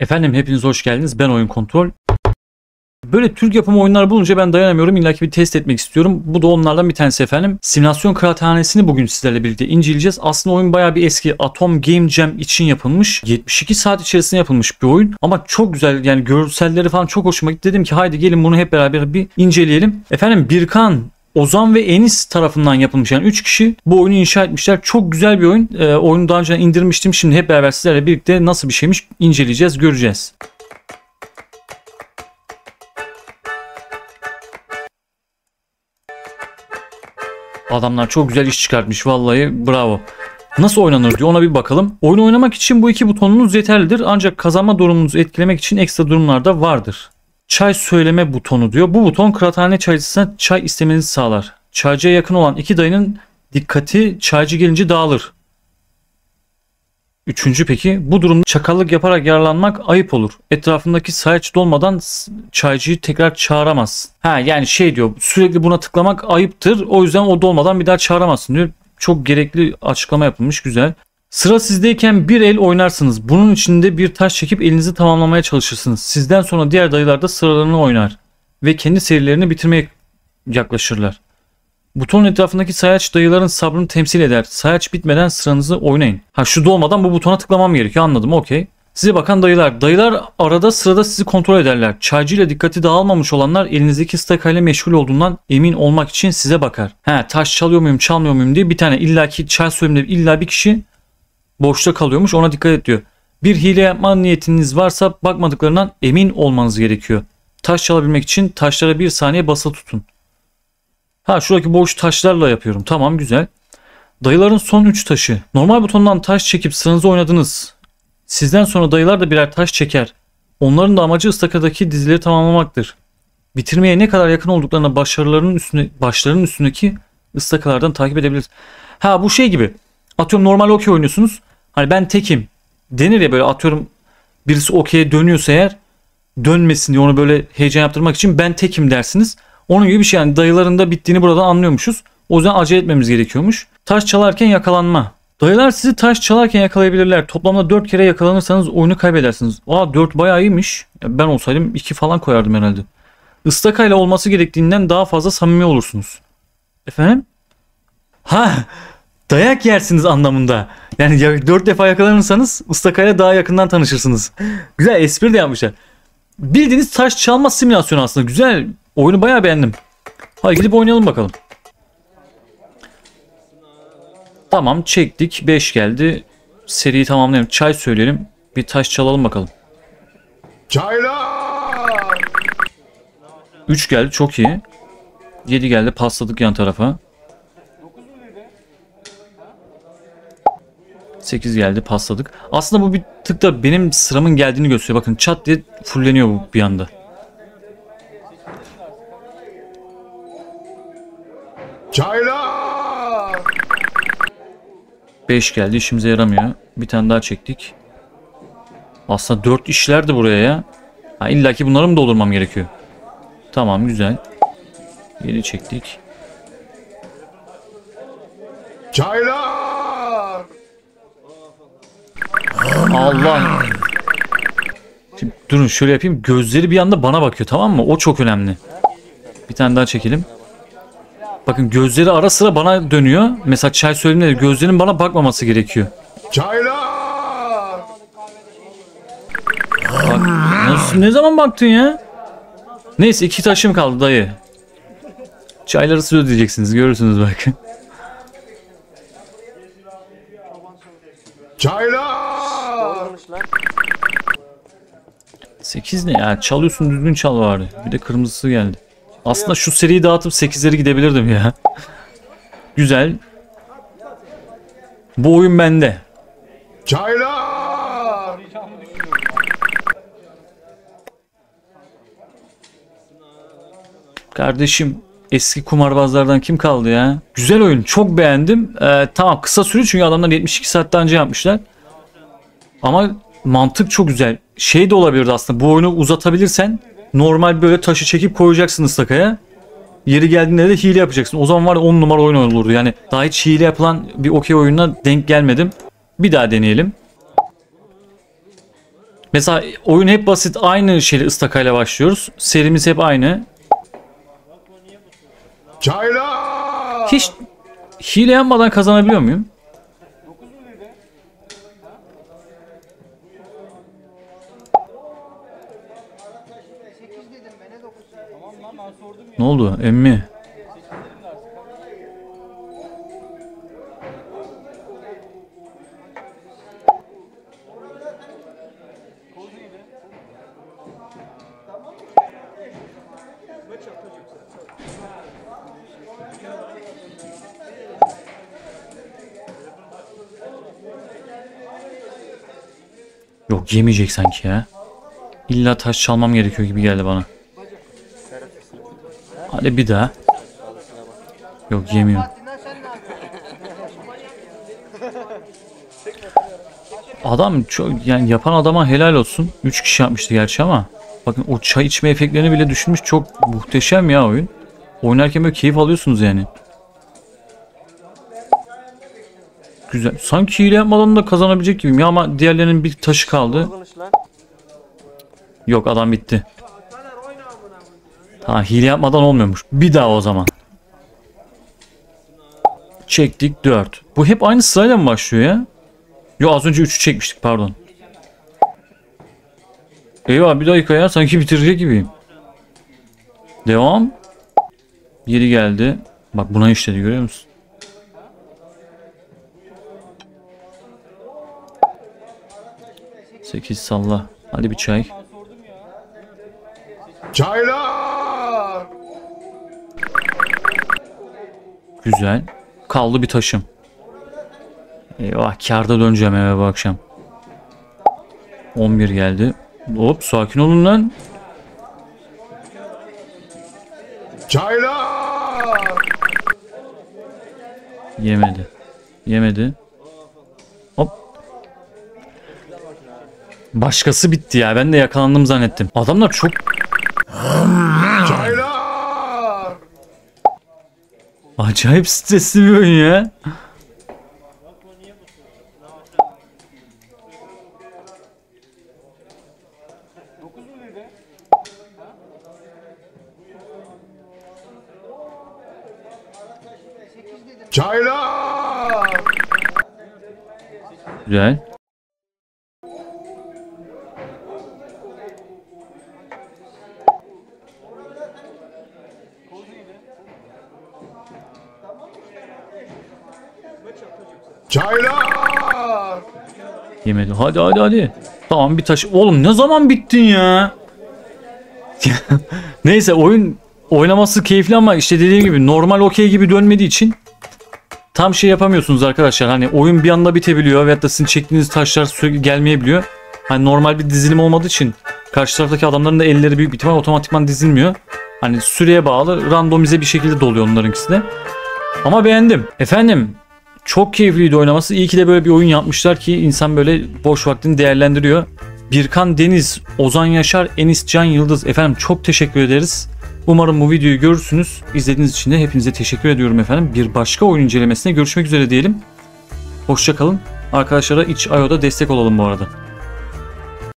Efendim hepiniz hoş geldiniz. Ben Oyun Kontrol. Böyle Türk yapımı oyunlar bulunca ben dayanamıyorum. İlla bir test etmek istiyorum. Bu da onlardan bir tanesi efendim. Simülasyon Kıraathanesi'ni bugün sizlerle birlikte inceleyeceğiz. Aslında oyun bayağı bir eski. Atom Game Jam için yapılmış. 72 saat içerisinde yapılmış bir oyun. Ama çok güzel yani görselleri falan çok hoşuma gitti. Dedim ki haydi gelin bunu hep beraber bir inceleyelim. Efendim Birkan Ozan ve Enis tarafından yapılmış. Yani 3 kişi bu oyunu inşa etmişler. Çok güzel bir oyun. Ee, oyunu daha önce indirmiştim. Şimdi hep beraber sizlerle birlikte nasıl bir şeymiş inceleyeceğiz, göreceğiz. Adamlar çok güzel iş çıkartmış vallahi bravo. Nasıl oynanır diyor ona bir bakalım. Oyunu oynamak için bu iki butonunuz yeterlidir ancak kazanma durumunuzu etkilemek için ekstra durumlar da vardır. Çay söyleme butonu diyor. Bu buton kıraathane çaycısına çay istemenizi sağlar. Çaycıya yakın olan iki dayının dikkati çaycı gelince dağılır. Üçüncü peki bu durumda çakallık yaparak yararlanmak ayıp olur. Etrafındaki sayaç dolmadan çaycıyı tekrar çağıramaz. Ha yani şey diyor sürekli buna tıklamak ayıptır. O yüzden o dolmadan bir daha çağıramazsın diyor. Çok gerekli açıklama yapılmış güzel. Sıra sizdeyken bir el oynarsınız. Bunun içinde bir taş çekip elinizi tamamlamaya çalışırsınız. Sizden sonra diğer dayılar da sıralarını oynar. Ve kendi serilerini bitirmeye yaklaşırlar. Butonun etrafındaki sayaç dayıların sabrını temsil eder. Sayaç bitmeden sıranızı oynayın. Ha şu dolmadan bu butona tıklamam gerekiyor anladım okey. Size bakan dayılar. Dayılar arada sırada sizi kontrol ederler. Çaycı ile dikkati dağılmamış olanlar elinizdeki stakayla meşgul olduğundan emin olmak için size bakar. He taş çalıyor muyum çalmıyor muyum diye bir tane illaki çay söyleminde illa bir kişi boşta kalıyormuş ona dikkat et diyor. Bir hile yapma niyetiniz varsa bakmadıklarından emin olmanız gerekiyor. Taş çalabilmek için taşlara bir saniye basılı tutun. Ha şuradaki boş taşlarla yapıyorum. Tamam güzel. Dayıların son 3 taşı. Normal butondan taş çekip sıranızı oynadınız. Sizden sonra dayılar da birer taş çeker. Onların da amacı ıstakadaki dizileri tamamlamaktır. Bitirmeye ne kadar yakın olduklarına başarılarının üstüne, başlarının üstündeki ıstakalardan takip edebiliriz. Ha bu şey gibi. Atıyorum normal okey oynuyorsunuz. Hani ben tekim. Denir ya böyle atıyorum birisi okey'e dönüyorsa eğer dönmesin diye onu böyle heyecan yaptırmak için ben tekim dersiniz. Onun gibi bir şey yani dayıların da bittiğini buradan anlıyormuşuz. O yüzden acele etmemiz gerekiyormuş. Taş çalarken yakalanma. Dayılar sizi taş çalarken yakalayabilirler. Toplamda 4 kere yakalanırsanız oyunu kaybedersiniz. Aa 4 bayağı iyiymiş. Ben olsaydım 2 falan koyardım herhalde. Istakayla olması gerektiğinden daha fazla samimi olursunuz. Efendim? Ha dayak yersiniz anlamında. Yani ya- 4 defa yakalanırsanız ıstakayla daha yakından tanışırsınız. Güzel espri de yapmışlar. Bildiğiniz taş çalma simülasyonu aslında. Güzel. Oyunu bayağı beğendim. Hadi gidip oynayalım bakalım. Tamam çektik. 5 geldi. Seriyi tamamlayalım. Çay söyleyelim. Bir taş çalalım bakalım. Çaylar! 3 geldi çok iyi. 7 geldi pasladık yan tarafa. 8 geldi pasladık. Aslında bu bir tık da benim sıramın geldiğini gösteriyor. Bakın çat diye fulleniyor bu bir anda. Çaylar! 5 geldi işimize yaramıyor. Bir tane daha çektik. Aslında 4 işlerdi buraya ya. Ha, İlla ki bunları mı doldurmam gerekiyor? Tamam güzel. 7 çektik. Çaylar! Allah. Şimdi durun şöyle yapayım. Gözleri bir anda bana bakıyor tamam mı? O çok önemli. Bir tane daha çekelim. Bakın gözleri ara sıra bana dönüyor. Mesela çay söylediğimde de gözlerinin bana bakmaması gerekiyor. Çaylar! Bak, nasıl, ne zaman baktın ya? Neyse iki taşım kaldı dayı. Çayları siz ödeyeceksiniz görürsünüz bak. Çaylar! 8 ne ya? Çalıyorsun düzgün çal bari. Bir de kırmızısı geldi. Aslında şu seriyi dağıtıp 8'leri gidebilirdim ya. Güzel. Bu oyun bende. Çaylar! Kardeşim eski kumarbazlardan kim kaldı ya? Güzel oyun. Çok beğendim. Ee, tamam kısa sürüyor çünkü adamlar 72 saatten önce yapmışlar. Ama mantık çok güzel. Şey de olabilirdi aslında. Bu oyunu uzatabilirsen normal böyle taşı çekip koyacaksın ıstakaya. Yeri geldiğinde de hile yapacaksın. O zaman var 10 numara oyun olurdu. Yani daha hiç hile yapılan bir okey oyununa denk gelmedim. Bir daha deneyelim. Mesela oyun hep basit aynı şeyle ıstakayla başlıyoruz. Serimiz hep aynı. Çaylar. Hiç hile yapmadan kazanabiliyor muyum? Ne oldu emmi? Yok yemeyecek sanki ya. İlla taş çalmam gerekiyor gibi geldi bana. Hadi bir daha. Yok yemiyor. Adam çok yani yapan adama helal olsun. 3 kişi yapmıştı gerçi ama bakın o çay içme efektlerini bile düşünmüş. Çok muhteşem ya oyun. Oynarken böyle keyif alıyorsunuz yani. Güzel. Sanki hile yapmadan da kazanabilecek gibiyim ya ama diğerlerinin bir taşı kaldı. Yok adam bitti. Ha hile yapmadan olmuyormuş. Bir daha o zaman. Çektik 4. Bu hep aynı sırayla mı başlıyor ya? Yo az önce 3'ü çekmiştik pardon. Eyvah bir dakika ya sanki bitirecek gibiyim. Devam. Yeri geldi. Bak buna işledi görüyor musun? Sekiz salla. Hadi bir çay. Çaylar. Güzel. Kaldı bir taşım. Eyvah karda döneceğim eve bu akşam. 11 geldi. Hop sakin olun lan. Çaylar. Yemedi. Yemedi. Hop. Başkası bitti ya. Ben de yakalandım zannettim. Adamlar çok Çaylar. Acayip stresli bir oyun ya. Çaylar. Güzel. Çaylar. Yemedi. Hadi hadi hadi. Tamam bir taş. Oğlum ne zaman bittin ya? Neyse oyun oynaması keyifli ama işte dediğim gibi normal okey gibi dönmediği için tam şey yapamıyorsunuz arkadaşlar. Hani oyun bir anda bitebiliyor veyahut da sizin çektiğiniz taşlar sürekli gelmeyebiliyor. Hani normal bir dizilim olmadığı için karşı taraftaki adamların da elleri büyük ihtimal otomatikman dizilmiyor. Hani süreye bağlı randomize bir şekilde doluyor onlarınkisi de. Ama beğendim. Efendim çok keyifliydi oynaması. İyi ki de böyle bir oyun yapmışlar ki insan böyle boş vaktini değerlendiriyor. Birkan Deniz, Ozan Yaşar, Enis Can Yıldız. Efendim çok teşekkür ederiz. Umarım bu videoyu görürsünüz. İzlediğiniz için de hepinize teşekkür ediyorum efendim. Bir başka oyun incelemesine görüşmek üzere diyelim. Hoşçakalın. Arkadaşlara iç IO'da destek olalım bu arada.